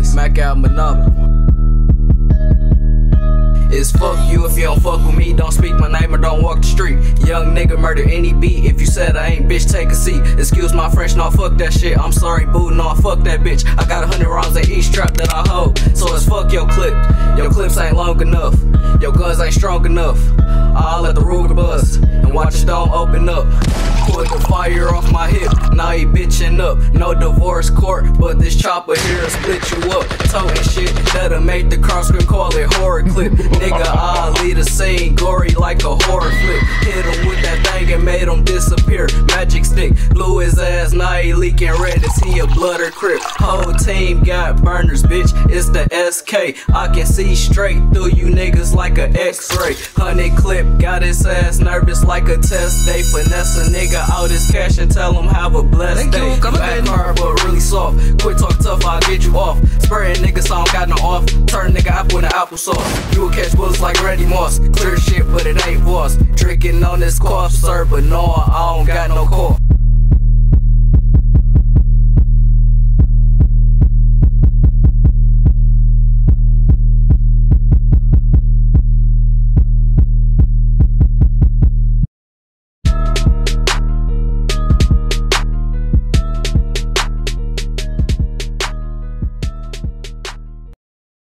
is. Mack Ave Monopoly. It's fuck you if you don't fuck with me. Don't speak my name or don't walk the street. Young nigga murder any beat. If you said I ain't bitch, take a seat. Excuse my French, no fuck that shit. I'm sorry, boo, no fuck that bitch. I got a hundred rounds at each trap that I hold. So it's fuck your clip. Your clips ain't long enough. Your guns ain't strong enough. I'll let the Ruger bust fire off my hip, now he bitching up. No divorce court, but this chopper here will split you up. Toting shit that'll make the cross screen call it horror clip. Nigga, I'll lead a scene gory like a horror flip. Hit him with that thing and made him disappear. Magic stick, blew his ass, now leaking red. Is he a blood or crip? Whole team got burners, bitch. It's the SK. I can see straight through you niggas like a X-ray. Honey clip got his ass nervous like a test day. Finesse a nigga out his cash and tell him have a blessed Thank day. you. Come Back hard but really soft. Quit talk tough, I'll get you off. Spraying niggas, so I don't got no off. Turn nigga apple into applesauce. You will catch bullets like Randy Moss. Clear shit, but it ain't boss. Drinking on this cough, sir, but no, I don't got no cough.